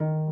you